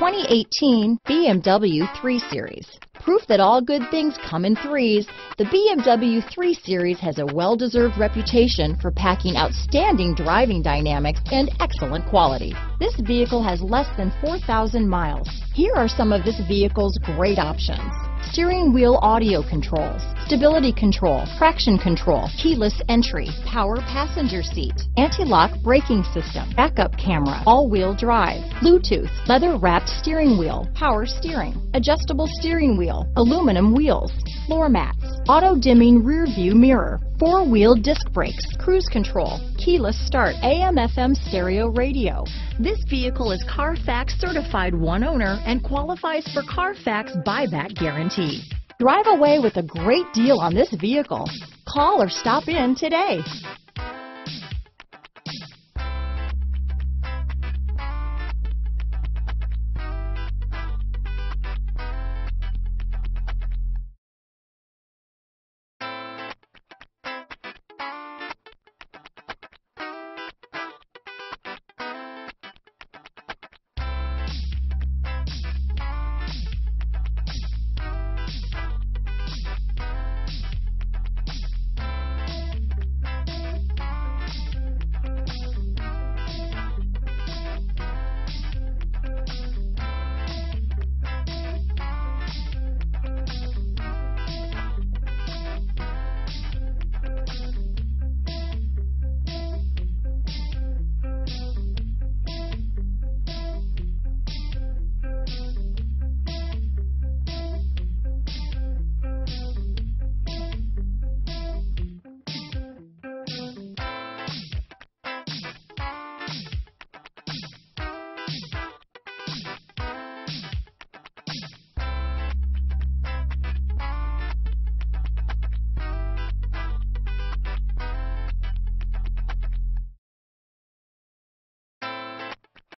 2018 BMW 3 Series. Proof that all good things come in threes, the BMW 3 Series has a well-deserved reputation for packing outstanding driving dynamics and excellent quality. This vehicle has less than 4,000 miles. Here are some of this vehicle's great options steering wheel audio controls, stability control, traction control, keyless entry, power passenger seat, anti-lock braking system, backup camera, all-wheel drive, Bluetooth, leather wrapped steering wheel, power steering, adjustable steering wheel, aluminum wheels, floor mats, auto dimming rear view mirror, four wheel disc brakes, cruise control, keyless start, AM FM stereo radio. This vehicle is Carfax certified one owner and qualifies for Carfax buyback guarantee. Drive away with a great deal on this vehicle. Call or stop in today.